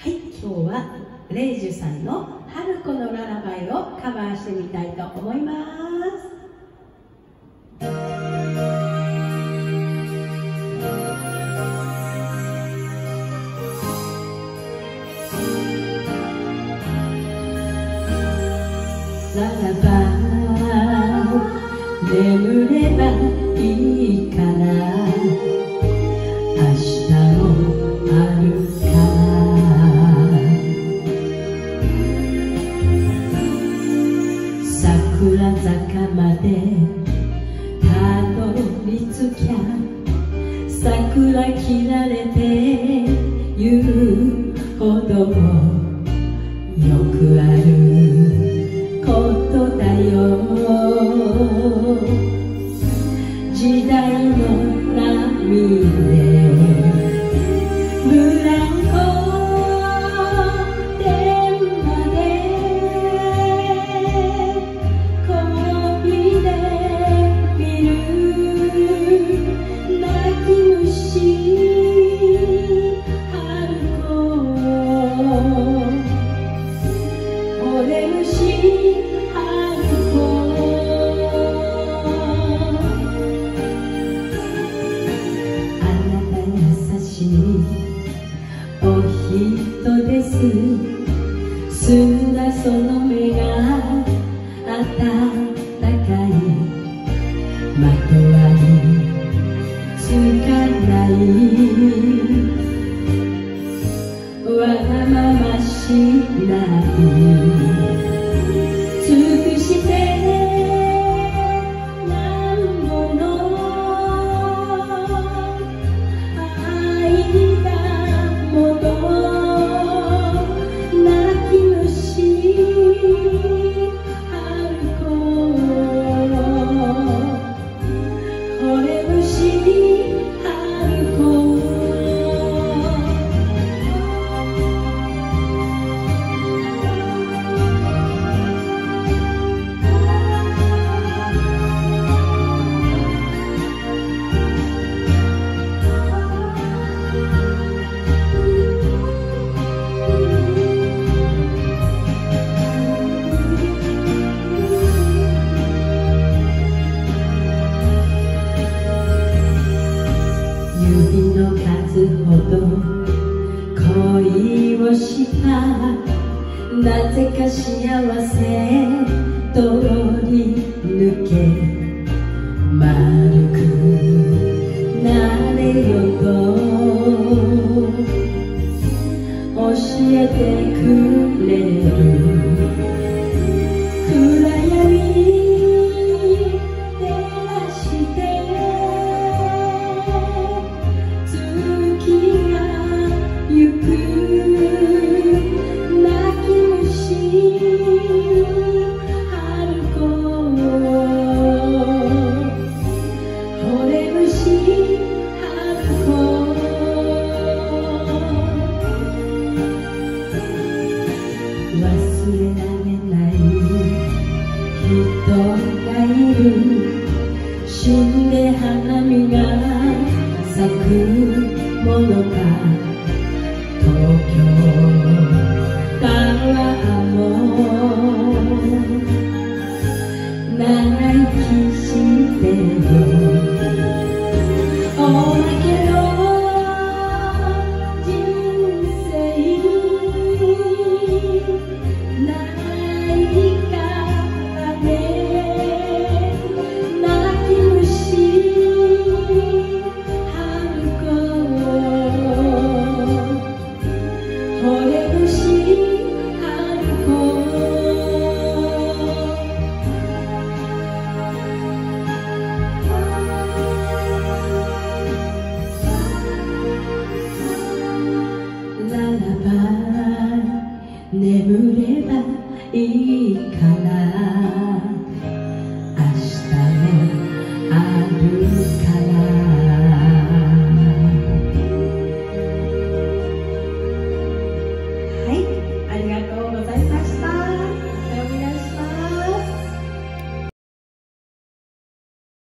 はい今日はレイジュさんの「春子のララバイ」をカバーしてみたいと思います。さらば眠ればいいからまでたどり着きゃ桜切られて言うほどよくあることだよ。時代の波で澄んだその目があたたかいまとわりつかない。わがまましない。なぜか幸せ通り抜け丸く忘れられない人がいる。死んで花見が咲くものか。東京からも長生きしてる